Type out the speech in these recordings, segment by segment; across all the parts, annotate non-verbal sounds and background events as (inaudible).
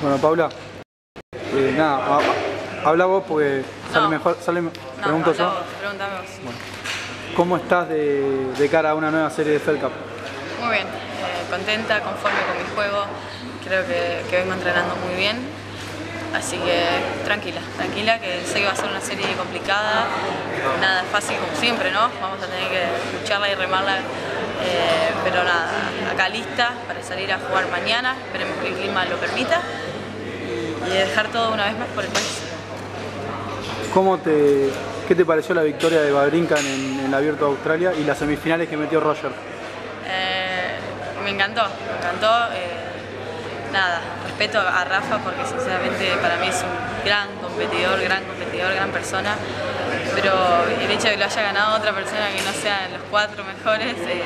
Bueno, Paula, eh, nada, ha- habla vos porque sale No. mejor, sale, No, pregunto yo. vos, Pregúntame vos. ¿Cómo estás de, de cara a una nueva serie de Fed Cup? Muy bien, eh, contenta, conforme con mi juego. Creo que, que vengo entrenando muy bien. Así que tranquila, tranquila, que sé que va a ser una serie complicada. Nada fácil como siempre, ¿no? Vamos a tener que lucharla y remarla. Eh, pero nada, acá lista para salir a jugar mañana. Esperemos que el clima lo permita. Y, dejar todo una vez más por el país. ¿Cómo te, ¿Qué te pareció la victoria de Babrinkan en, en el Abierto de Australia y las semifinales que metió Roger? Eh, me encantó, me encantó. eh, nada, respeto a Rafa porque sinceramente para mí es un gran competidor, gran competidor, gran persona. Pero el hecho de que lo haya ganado otra persona que no sea en los cuatro mejores eh,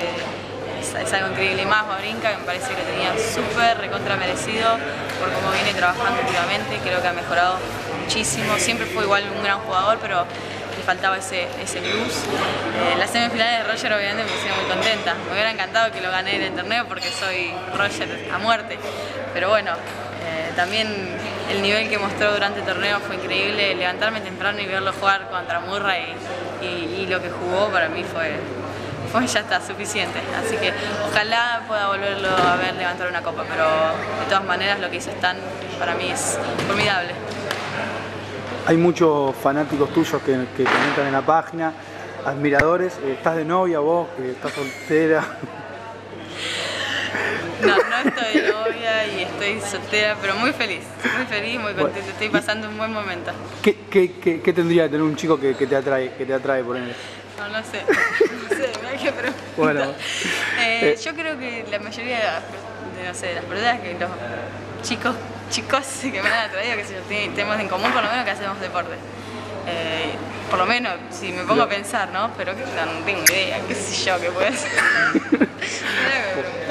es, algo increíble. Y más Babrinka, que me parece que tenía súper recontra merecido por cómo viene trabajando últimamente. Creo que ha mejorado muchísimo. Siempre fue igual un gran jugador, pero le faltaba ese, ese plus. Eh, las semifinales de Roger obviamente me hicieron muy contenta. Me hubiera encantado que lo gané en el torneo porque soy Roger a muerte. Pero bueno, también el nivel que mostró durante el torneo fue increíble. Levantarme temprano y verlo jugar contra Murray y, y- lo que jugó para mí fue, fue ya está, suficiente. Así que ojalá pueda volverlo a ver levantar una copa, pero de todas maneras lo que hizo Stan para mí es formidable. Hay muchos fanáticos tuyos que, que comentan en la página, admiradores. Eh, ¿Estás de novia vos? ¿Estás soltera? (laughs) No, no estoy novia y estoy soltera, pero muy feliz, muy feliz, muy contenta, estoy pasando un buen momento. ¿Qué, qué, qué- qué tendría que tener un chico que, que te atrae, que te atrae por él? No, no sé, (laughs) no sé, hay que preguntar. Bueno. Eh, Eh. yo creo que la mayoría de, las, no sé, de las personas que los chicos, chicos que me han atraído, que tienen- tenemos en común por lo menos que hacemos deporte. Eh, por lo menos, si me pongo a pensar, ¿no? Pero que, no, no tengo idea, qué sé yo, qué puede ser. (laughs)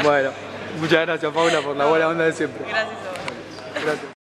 Bueno, muchas gracias Paula por la buena onda de siempre. Gracias a vos. Gracias.